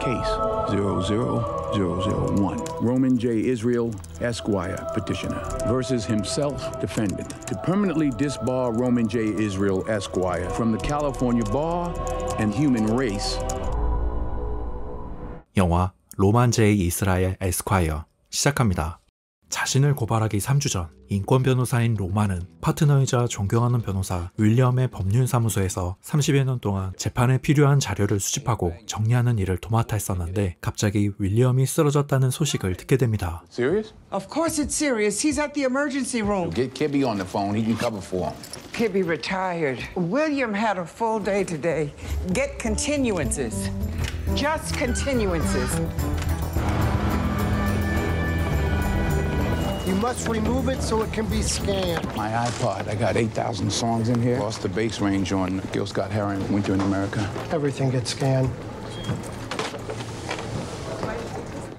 Case 00001. Roman J. Israel, Esquire, petitioner, versus himself, defendant, to permanently disbar Roman J. Israel, Esquire, from the California bar and human race. 영화 로만 제이 이스라엘 에스콰이어 시작합니다. 자신을 고발하기 3주 전 인권 변호사인 로마는 파트너이자 존경하는 변호사 윌리엄의 법률사무소에서 30여 년 동안 재판에 필요한 자료를 수집하고 정리하는 일을 도맡아 했었는데 갑자기 윌리엄이 쓰러졌다는 소식을 듣게 됩니다. Serious? Of course it's serious. He's at the emergency room. Get Kibby on the phone. He can cover for him. Kibby retired. William had a full day today. Get continuances. Just continuances. Must remove it so it can be scanned. My iPod. I got 8,000 songs in here. Lost the bass range on Gil Scott Heron, Winter in America. Everything gets scanned.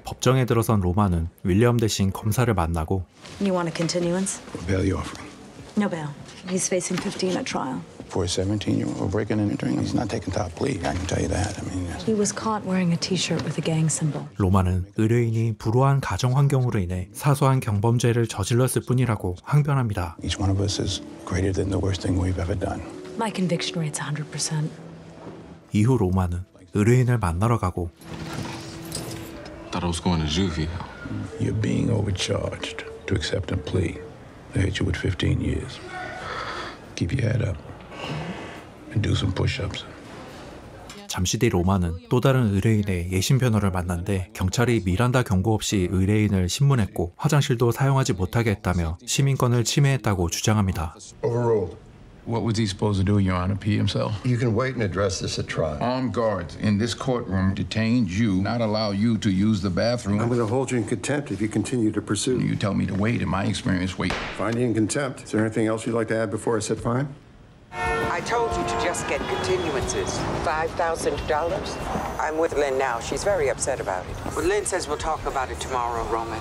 법정에 들어선 로마는 윌리엄 대신 검사를 만나고 You want a continuance? Bail you offering? No bail. He's facing 15 at trial. For a 17-year-old breaking and entering, he's not taking top plea. I can tell you that. I mean, He was caught wearing a T-shirt with a gang symbol. 로마는 의뢰인이 불우한 가정 환경으로 인해 사소한 경범죄를 저질렀을 뿐이라고 항변합니다. each one of us is greater than the worst thing we've ever done. My conviction rate's 100%. 이후 로마는 의뢰인을 만나러 가고 Thought I was going to juvie. You're being overcharged to accept a plea. They hit you with 15 years. Keep your head up and do some push-ups. 잠시 뒤 로마는 또 다른 의뢰인의 예심 변호를 만난데 경찰이 미란다 경고 없이 의뢰인을 신문했고 화장실도 사용하지 못하게 했다며 시민권을 침해했다고 주장합니다. Overruled. What was he supposed to do, Your Honor? Pee himself? You can wait and address this at trial. Armed guards in this courtroom detained you, not allow you to use the bathroom. I'm going to hold you in contempt if you continue to pursue. You tell me to wait. In my experience, wait. Find you in contempt. Is there anything else you'd like to add before I said fine? I told you to just get continuances. $5,000? I'm with Lynn now. She's very upset about it. But Lynn says we'll talk about it tomorrow, Roman.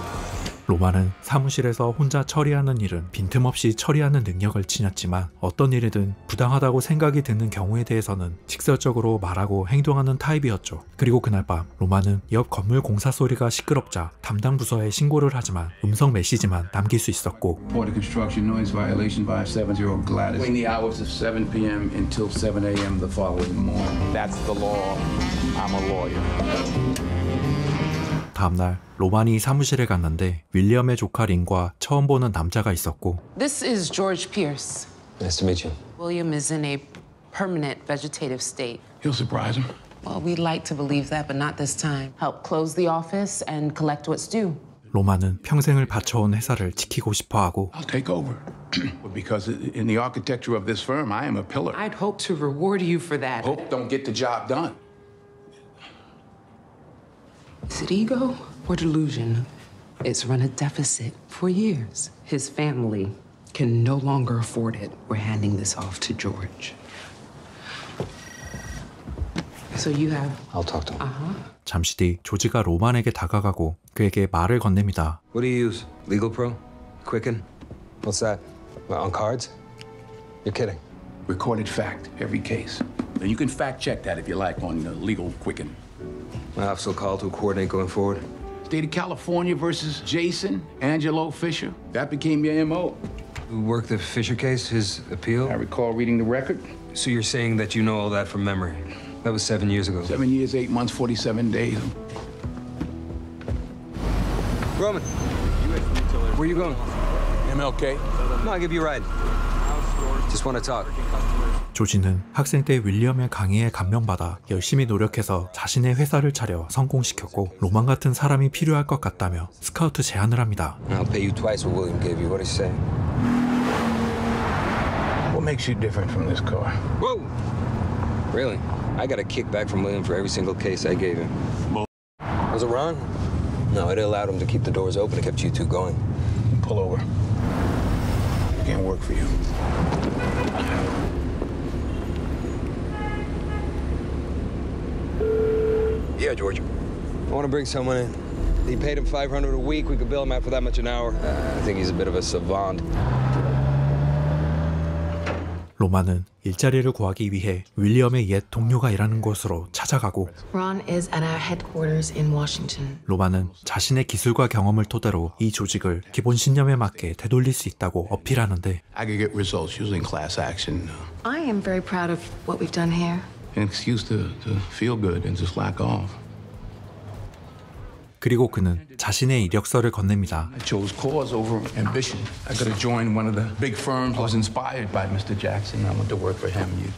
로마는 사무실에서 혼자 처리하는 일은 빈틈없이 처리하는 능력을 지녔지만 어떤 일이든 부당하다고 생각이 드는 경우에 대해서는 직설적으로 말하고 행동하는 타입이었죠. 그리고 그날 밤 로마는 옆 건물 공사 소리가 시끄럽자 담당 부서에 신고를 하지만 음성 메시지만 남길 수 있었고 Report a construction noise violation by a seven-year-old Gladys. Between the hours of 7 p.m. until 7 a.m. the following morning. That's the law. I'm a lawyer. 다음날 로만이 사무실에 갔는데 윌리엄의 조카 린과 처음 보는 남자가 있었고 This is George Pierce. Nice to meet you. William is in a permanent vegetative state. He'll surprise him. Well, we'd like to believe that, but not this time. Help close the office and collect what's due. 로만은 평생을 바쳐온 회사를 지키고 싶어하고 I'll take over. because in the architecture of this firm, I am a pillar. I'd hope to reward you for that. Hope don't get the job done. Is it ego or delusion? It's run a deficit for years. His family can no longer afford it. We're handing this off to George. So you have. I'll talk to him. 잠시 뒤 조지가 로만에게 다가가고 그에게 말을 건넵니다. What do you use? Legal Pro? Quicken? What's that? What, on cards? You're kidding. Recorded fact, every case. And you can fact check that if you like on uh, Legal Quicken. My office will call to coordinate going forward. State of California versus Jason Angelo Fisher. That became your MO. Who worked the Fisher case? His appeal? I recall reading the record. So you're saying that you know all that from memory? That was seven years ago. Seven years, eight months, 47 days. Roman. Where you going? MLK. No, I'll give you a ride. 조지는 학생 때 윌리엄의 강의에 감명받아 열심히 노력해서 자신의 회사를 차려 성공시켰고 로만 같은 사람이 필요할 것 같다며 스카우트 제안을 합니다. I'll pay you twice what William gave you. What do you say? What makes you different from this car? Whoa! Really? I got a kickback from William for every single case I gave him. Was it wrong? No, it allowed him to keep the doors open. It kept you two going. Pull over. Can't work for you. Yeah, George. I want to bring someone in. He paid him 500 a week. We could bill him out for that much an hour. Uh, I think he's a bit of a savant. 로마는 일자리를 구하기 위해 윌리엄의 옛 동료가 일하는 곳으로 찾아가고 Ron is at our headquarters in Washington. 로마는 자신의 기술과 경험을 토대로 이 조직을 기본 신념에 맞게 되돌릴 수 있다고 어필하는데 I could get results using class action. I am very proud of what we've done here. An excuse to, to feel good and just slack off. 그리고 그는 자신의 이력서를 건넵니다. I chose cause over ambition. I could have joined one of the big firms. I was inspired by Mr. Jackson. I went to work for him. You,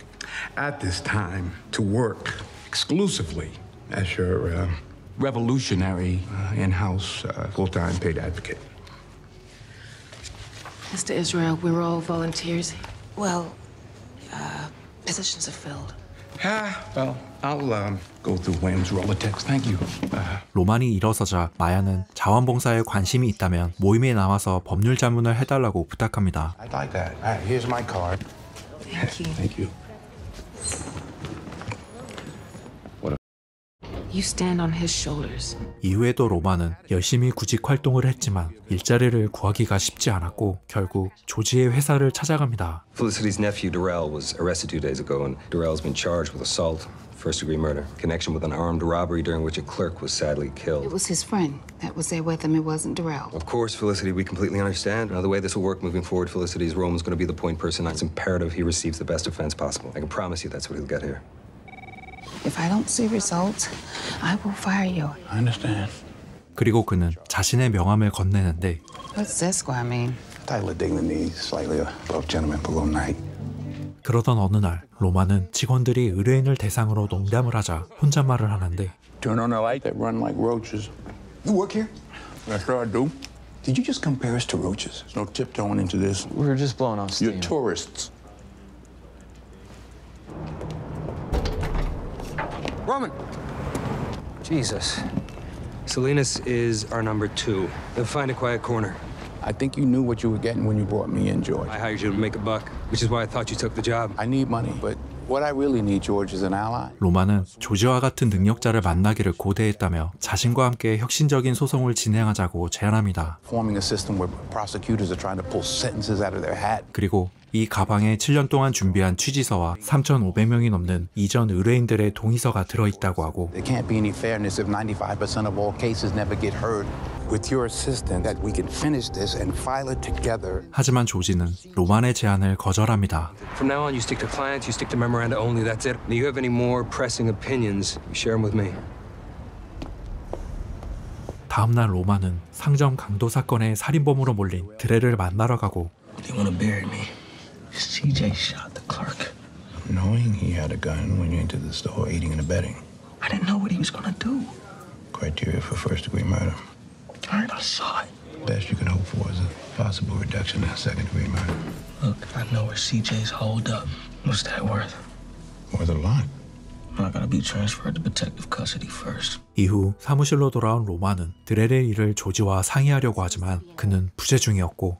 at this time, to work exclusively as your uh, revolutionary uh, in-house uh, full-time paid advocate. Mr. Israel, we're all volunteers. Well, uh, positions are filled. Ah, well, I'll um, go through Wayne's Rolodex. Thank you. Uh, 로만이 일어서자 마야는 자원봉사에 관심이 있다면 모임에 나와서 법률 자문을 해달라고 부탁합니다. I'd like that. All right, here's my card. Thank you. Thank you. You stand on his shoulders. 이후에도 로마는 열심히 구직 활동을 했지만 일자리를 구하기가 쉽지 않았고 결국 조지의 회사를 찾아갑니다. Felicity's nephew, Durrell, was arrested two days ago, and Durrell's been charged with assault, first degree murder, connection with an armed robbery during which a clerk was sadly It killed. was his friend that was there with him. It wasn't Darrell. Of course, Felicity, we completely understand. Now, the way this will work moving forward, Felicity's Rome is going to be the point person. It's imperative he receives the best defense possible. I can promise you that's what he'll get here. If I don't see results, I will fire you. I understand. 그리고 그는 자신의 명함을 건네는데 What's this squire mean? Title of dignity, slightly above gentleman, below knight. 그러던 어느 날 로마는 직원들이 의뢰인을 대상으로 농담을 하자 혼잣말을 하는데 Turn on the light, they run like roaches. You work here? I sure I do. Did you just compare us to roaches? There's no tiptoeing into this. We were just blowing off steam. You're tourists. Roman! Jesus. Salinas is our number two. They'll find a quiet corner. I think you knew what you were getting when you brought me in, George. I hired you to make a buck, which is why I thought you took the job. I need money, but what I really need, George, is an ally. 로마는 조지와 같은 능력자를 만나기를 고대했다며 자신과 함께 혁신적인 소송을 진행하자고 제안합니다. Forming a system where prosecutors are trying to pull sentences out of their hat. 그리고 이 가방에 7년 동안 준비한 취지서와 3,500명이 넘는 이전 의뢰인들의 동의서가 들어있다고 하고 There can't be any fairness if 95% of all cases never get heard. With your assistance, that we can finish this and file it together. 하지만 조지는 로만의 제안을 거절합니다. From now on, you stick to clients, you stick to memoranda only, that's it. If you have any more pressing opinions, you share them with me. 다음 날 로마는 상점 강도 사건의 살인범으로 몰린 드레를 만나러 가고 They want to bury me. CJ shot the clerk. Knowing he had a gun when you entered the store, aiding and abetting. I didn't know what he was gonna do. Criteria for first degree murder. All right, I saw it. Best you can hope for is a possible reduction to second degree murder. Look, I know where CJ's holed up. What's that worth? Worth a lot. I gotta be transferred to protective custody first. 이후 사무실로 돌아온 로마는 드렐의 일을 조지와 상의하려고 하지만 그는 부재 중이었고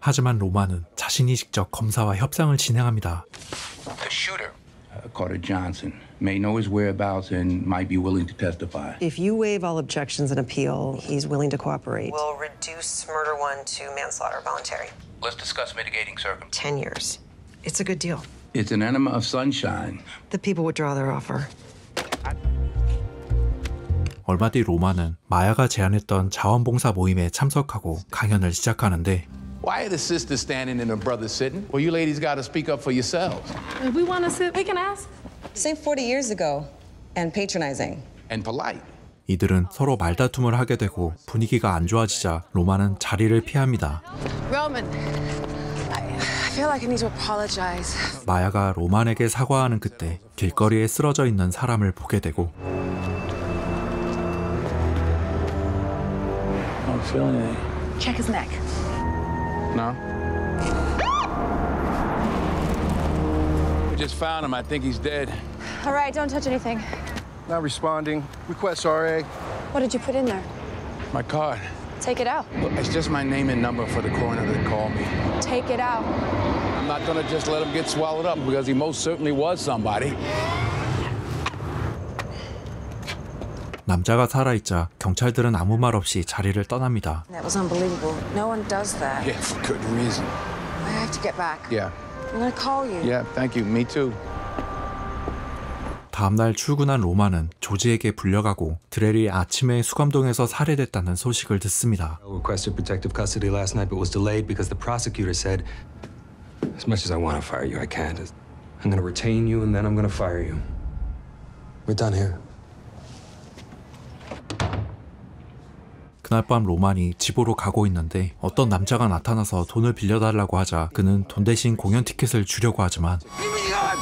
하지만 로마는 자신이 직접 검사와 협상을 진행합니다. The shooter. Uh, Carter Johnson may know his whereabouts and might be willing to testify. If you waive all objections and appeal, he's willing to cooperate. We'll reduce murder one to manslaughter voluntary. Let's discuss mitigating circumstances. 10 years. It's a good deal. It's an enema of sunshine. The people withdraw their offer. 얼마 뒤 로마는 마야가 제안했던 자원봉사 모임에 참석하고 강연을 시작하는데 Why are the sisters standing and the brothers sitting? Well, you ladies got to speak up for yourselves. If we want to sit, we can ask. Say 40 years ago and patronizing. And polite. 이들은 서로 말다툼을 하게 되고 분위기가 안 좋아지자 로마는 자리를 피합니다. Roman, I, I feel like I need to apologize. 마야가 로만에게 사과하는 그때 길거리에 쓰러져 있는 사람을 보게 되고 don't feel anything. Check his neck. No? We just found him. I think he's dead. All right, don't touch anything. Not responding. Request RA. What did you put in there? My card. Take it out. Look, it's just my name and number for the coroner to call me. Take it out. I'm not gonna just let him get swallowed up because he most certainly was somebody. 남자가 살아있자 경찰들은 아무 말 없이 자리를 떠납니다. That was unbelievable. No one does that. Yeah, for good reason. I have to get back. Yeah. I'm gonna call you. Yeah, thank you. Me too. 다음날 출근한 로마는 조지에게 불려가고 드렐이 아침에 수감동에서 살해됐다는 소식을 듣습니다. requested protective custody last night, but was delayed because the prosecutor said, as much as I want to fire you, I can't. I'm going to retain you, and then I'm going to fire you. We're done here. 그날 밤 로만이 집으로 가고 있는데 어떤 남자가 나타나서 돈을 빌려달라고 하자 그는 돈 대신 공연 티켓을 주려고 하지만 I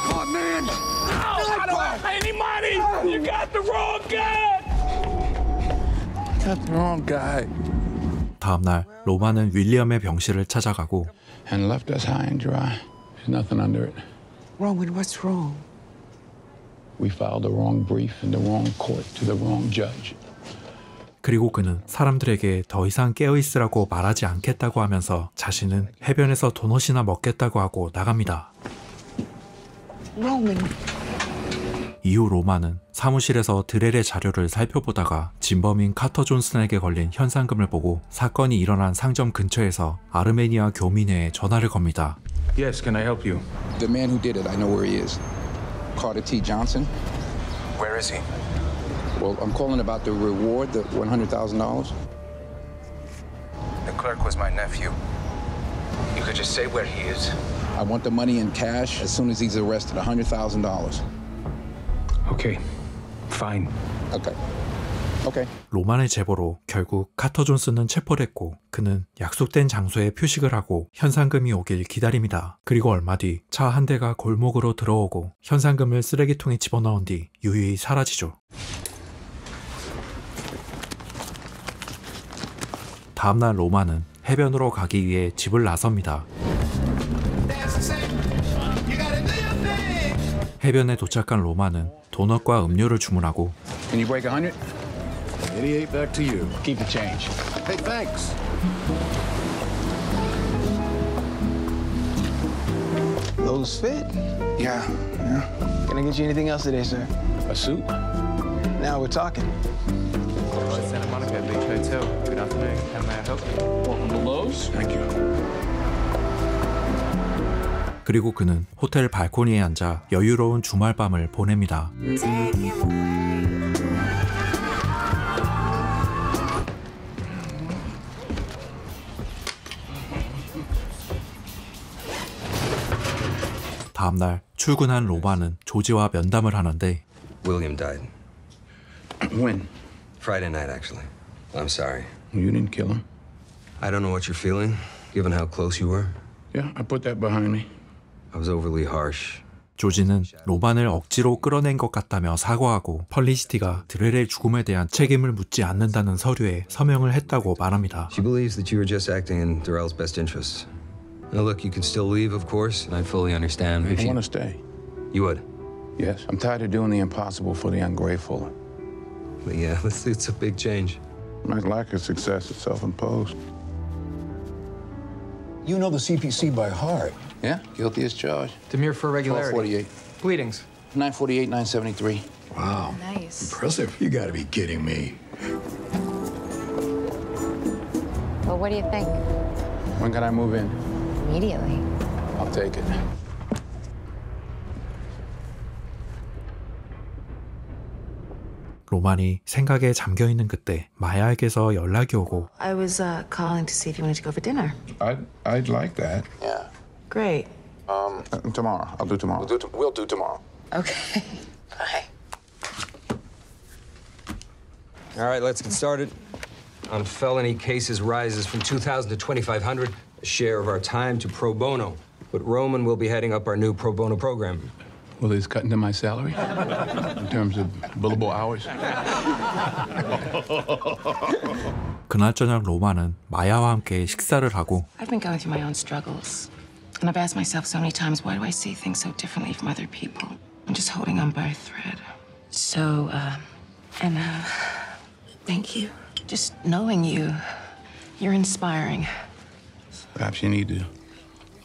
don't have any money. You got the wrong guy. Got the wrong guy. 다음 날 로만은 윌리엄의 병실을 찾아가고 And left us high and dry. There's nothing under it. Roman, what's wrong? We filed the wrong brief in the wrong court to the wrong judge. 그리고 그는 사람들에게 더 이상 깨어있으라고 말하지 않겠다고 하면서 자신은 해변에서 도넛이나 먹겠다고 하고 나갑니다. Roman. 이후 로마는 사무실에서 드렐의 자료를 살펴보다가 진범인 카터 존슨에게 걸린 현상금을 보고 사건이 일어난 상점 근처에서 아르메니아 교민회에 전화를 겁니다. Yes, can I help you? The man who did it, I know where he is. Carter T. Johnson. Where is he? Well, I'm calling about the reward, the $100,000. The clerk was my nephew. You could just say where he is. I want the money in cash as soon as he's arrested, $100,000. Okay, fine. Okay. Okay. 로만의 제보로 결국 카터 존슨은 체포됐고 그는 약속된 장소에 표식을 하고 현상금이 오길 기다립니다. 그리고 얼마 뒤 차 한 대가 골목으로 들어오고 현상금을 쓰레기통에 집어넣은 뒤 유유히 사라지죠. 다음날 로마는 해변으로 가기 위해 집을 나섭니다. 해변에 도착한 로마는 도넛과 음료를 주문하고 Can you break a hundred? 88 back to you. Keep the change. Hey, thanks. Those fit. Yeah, yeah. Can I get you anything else today, sir? A suit? Now we're talking. Monica Beach Hotel. Good afternoon. How may I help you? Welcome to Lowe's. Thank you. 그리고 그는 호텔 발코니에 앉아 여유로운 주말 밤을 보냅니다. 다음 날 출근한 로마는 조지와 면담을 하는데 William died. When? Friday night, actually. I'm sorry. You didn't kill him. I don't know what you're feeling, given how close you were. Yeah, I put that behind me. I was overly harsh. 조지는 로만을 억지로 끌어낸 것 같다며 사과하고 펄리시티가 드렐의 죽음에 대한 책임을 묻지 않는다는 서류에 서명을 했다고 말합니다. She believes that you were just acting in Darrell's best interests. Now, look, you can still leave, of course, and I fully understand. I If you, want to stay. you would. Yes, I'm tired of doing the impossible for the ungrateful. But yeah, it's, it's a big change. My lack of success is self-imposed. You know the CPC by heart. Yeah, guilty as charged. Demure for irregularity. 1248. Bleedings. 948, 973. Wow. Nice. Impressive. You gotta be kidding me. Well, what do you think? When can I move in? Immediately. I'll take it. 로만이 생각에 잠겨 있는 그때 마야에게서 연락이 오고 I was uh, calling to see if you wanted to go for dinner. I'd, I'd like that. Yeah. Great. Um, tomorrow. I'll do tomorrow. We'll do, t- we'll do tomorrow. Okay. Bye. All right, let's get started. On felony cases rises from 2,000 to 2,500, a share of our time to pro bono. But Roman will be heading up our new pro bono program. Will this cut into my salary? In terms of billable hours? 그날 저녁 로마는 마야와 함께 식사를 하고 I've been going through my own struggles. And I've asked myself so many times, why do I see things so differently from other people? I'm just holding on by a thread. So, uh, and, uh, thank you. Just knowing you, you're inspiring. Perhaps you need to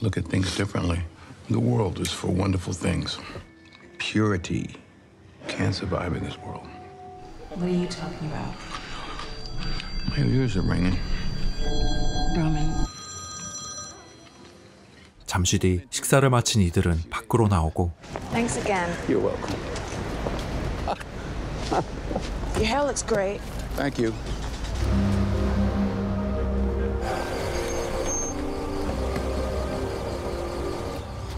look at things differently. The world is for wonderful things. Purity can't survive in this world. What are you talking about? My ears are ringing. Roman, 잠시 뒤 식사를 마친 이들은 밖으로 나오고 Thanks again. You're welcome. Your hair looks great. Thank you.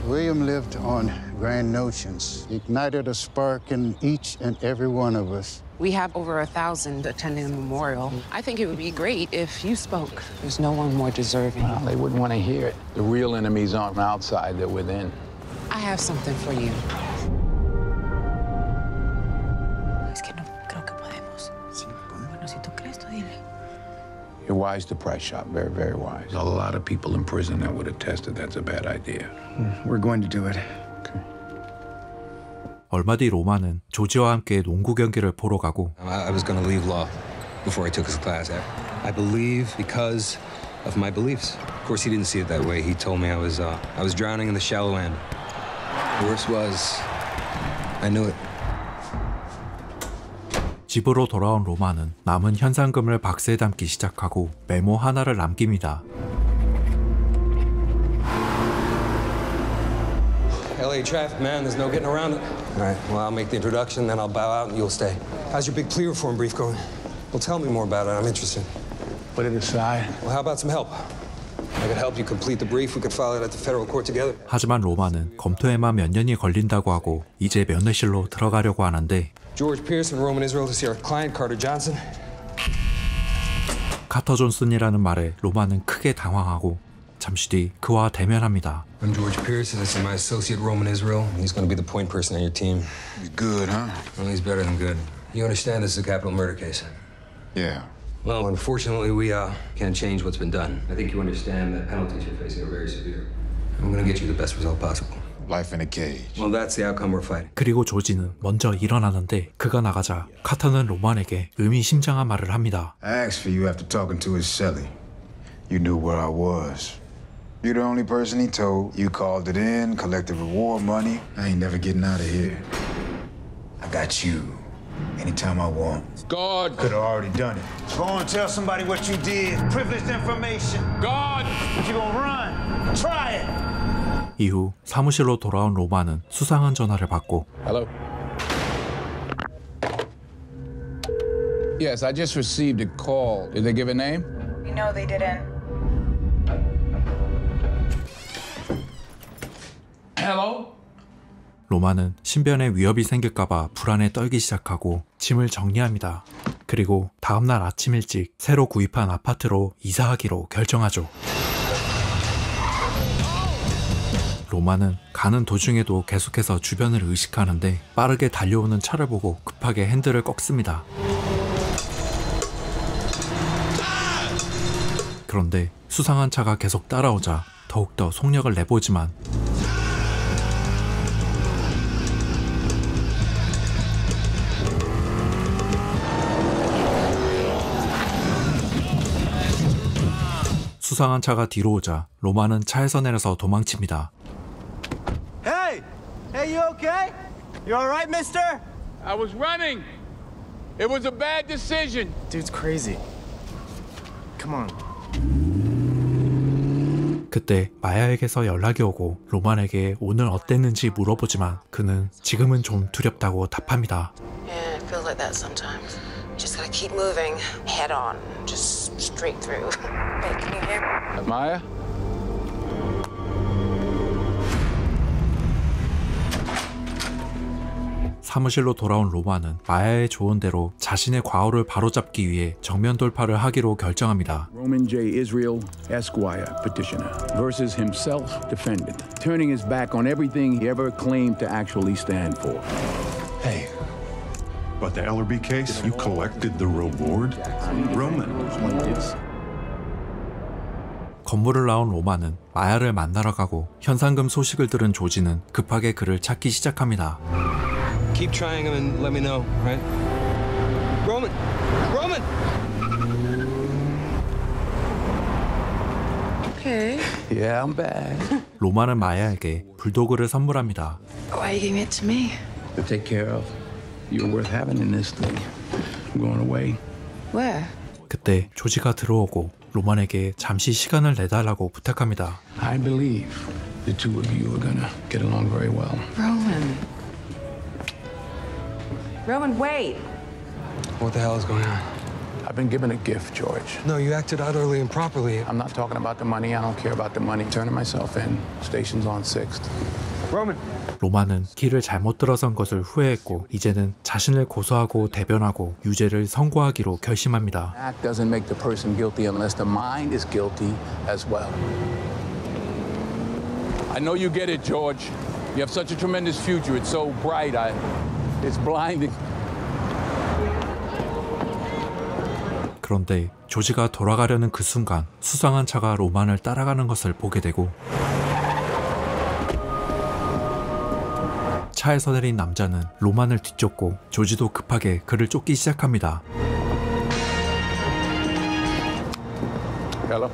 William lived on grand notions, ignited a spark in each and every one of us. We have over a thousand attending the memorial. I think it would be great if you spoke. There's no one more deserving. Well, they wouldn't want to hear it. The real enemies aren't outside, they're within. I have something for you. wise to price shop, very, very wise. There's a lot of people in prison that would attest that that's a bad idea. We're going to do it. 얼마 뒤 로마는 조지와 함께 농구 경기를 보러 가고 I, I was going to leave law before I took his class. I, I believe because of my beliefs. Of course, he didn't see it that way. He told me I was uh, I was drowning in the shallow end. Worst was, I knew it. 집으로 돌아온 로마는 남은 현상금을 박스에 담기 시작하고 메모 하나를 남깁니다. LA traffic, man. There's no getting around it. All right. Well, I'll make the introduction, then I'll bow out, and you'll stay. How's your big plea reform brief going? Well, tell me more about it. I'm interested. Put it aside. Well, how about some help? I could help you complete the brief. We could file it at the federal court together. 하지만 로마는 검토에만 몇 년이 걸린다고 하고 이제 면회실로 들어가려고 하는데 George Pearson, Roman Israel, to see our client, Carter Johnson. 카터 존슨이라는 말에 로마는 크게 당황하고 잠시 뒤 그와 대면합니다. I'm George Pearson. This is my associate, Roman Israel. He's going to be the point person on your team. He's good, huh? Well, he's better than good. You understand this is a capital murder case? Yeah. Well, unfortunately, we uh, can't change what's been done. I think you understand that penalties you're facing are very severe. I'm going to get you the best result possible. Life in a cage. Well, that's the outcome we're fighting. 그리고 조지는 먼저 일어나는데 그가 나가자 카터는 로만에게 의미심장한 말을 합니다. I asked for you after talking to his celly. You knew where I was. You're the only person he told. You called it in, collected reward money. I ain't never getting out of here. I got you. Anytime I want. God! Could have already done it. Go and tell somebody what you did. Privileged information. God! But you gonna run. Try it. 이후 사무실로 돌아온 로마는 수상한 전화를 받고 Hello? Yes, I just received a call. Did they give a name? You know they didn't. Hello? 로마는 신변에 위협이 생길까봐 불안에 떨기 시작하고 짐을 정리합니다. 그리고 다음날 아침 일찍 새로 구입한 아파트로 이사하기로 결정하죠. 로마는 가는 도중에도 계속해서 주변을 의식하는데 빠르게 달려오는 차를 보고 급하게 핸들을 꺾습니다. 그런데 수상한 차가 계속 따라오자 더욱더 속력을 내보지만 수상한 차가 뒤로 오자 로마는 차에서 내려서 도망칩니다. You okay? You alright, mister? I was running. It was a bad decision. Dude's crazy. Come on. 그때 마야에게서 연락이 오고 로만에게 오늘 어땠는지 물어보지만 그는 지금은 좀 두렵다고 답합니다. Yeah, it feels like that sometimes. Just gotta keep moving, head on, just straight through. Hey, can you hear? Maya? 사무실로 돌아온 로마는 마야의 조언대로 자신의 과오를 바로잡기 위해 정면 돌파를 하기로 결정합니다. Roman J. Israel Esquire petitioner versus himself defendant, turning his back on everything he ever claimed to actually stand for. Hey, but the Ellerby case, you collected the reward? Roman. 건물을 나온 로마는 마야를 만나러 가고 현상금 소식을 들은 조지는 급하게 그를 찾기 시작합니다. Keep trying him and let me know, right? Roman! Roman! Okay. Yeah, I'm back. 로마는 마야에게 불도그를 선물합니다. Why are you giving it to me? To take care of. You're worth having in this thing. I'm going away. Where? 그때 조지가 들어오고 로만에게 잠시 시간을 내달라고 부탁합니다. I believe The two of you are gonna get along very well. Roman. Roman, wait. What the hell is going on? I've been given a gift, George. No, you acted utterly improperly. I'm not talking about the money. I don't care about the money. Turning myself in. Station's on 6th. Roman. 로마는 길을 잘못 들어선 것을 후회했고 이제는 자신을 고소하고 대변하고 유죄를 선고하기로 결심합니다. Act doesn't make the person guilty unless the mind is guilty as well. I know you get it, George. You have such a tremendous future. It's so bright. I, it's blinding. 그런데 조지가 돌아가려는 그 순간 수상한 차가 로만을 따라가는 것을 보게 되고 차에서 내린 남자는 로만을 뒤쫓고 조지도 급하게 그를 쫓기 시작합니다. Hello?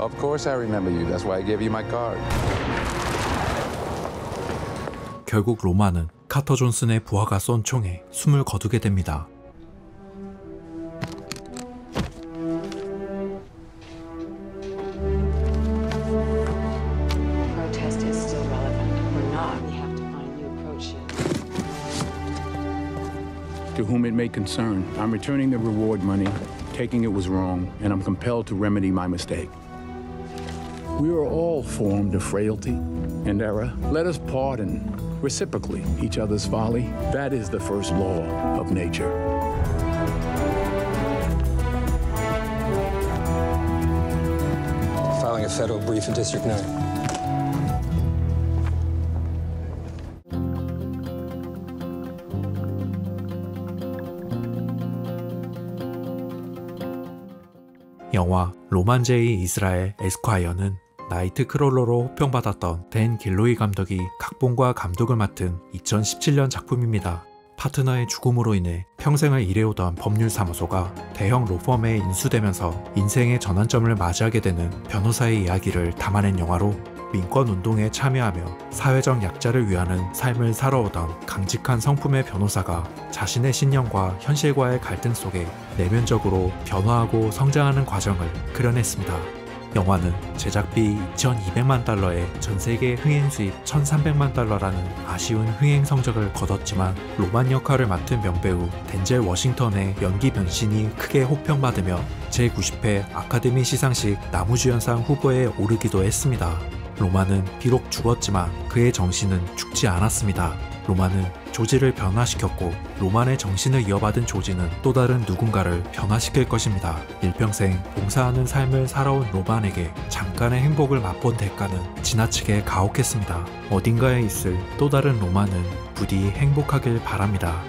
Of course I remember you. That's why I gave you my card. 결국 로마는 카터 존슨의 부하가 쏜 총에 숨을 거두게 됩니다. Protest is still relevant. We're not. We have to find a new approach here. To whom it may concern, I'm returning the reward money. Taking it was wrong, and I'm compelled to remedy my mistake. We are all formed of frailty and error. Let us pardon reciprocally each other's folly. That is the first law of nature. Filing a federal brief in District 9. 영화 로만제이 이스라엘 에스콰이어는 나이트 크롤러로 호평받았던 댄 길로이 감독이 각본과 감독을 맡은 2017년 작품입니다. 파트너의 죽음으로 인해 평생을 일해오던 법률사무소가 대형 로펌에 인수되면서 인생의 전환점을 맞이하게 되는 변호사의 이야기를 담아낸 영화로 민권운동에 참여하며 사회적 약자를 위하는 삶을 살아오던 강직한 성품의 변호사가 자신의 신념과 현실과의 갈등 속에 내면적으로 변화하고 성장하는 과정을 그려냈습니다. 영화는 제작비 2,200만 달러에 전 세계 흥행 수입 1,300만 달러라는 아쉬운 흥행 성적을 거뒀지만 로만 역할을 맡은 명배우 덴젤 워싱턴의 연기 변신이 크게 호평받으며 제90회 아카데미 시상식 나무주연상 후보에 오르기도 했습니다. 로마는 비록 죽었지만 그의 정신은 죽지 않았습니다. 로마는 조지를 변화시켰고 로만의 정신을 이어받은 조지는 또 다른 누군가를 변화시킬 것입니다. 일평생 봉사하는 삶을 살아온 로만에게 잠깐의 행복을 맛본 대가는 지나치게 가혹했습니다. 어딘가에 있을 또 다른 로만은 부디 행복하길 바랍니다.